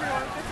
everyone.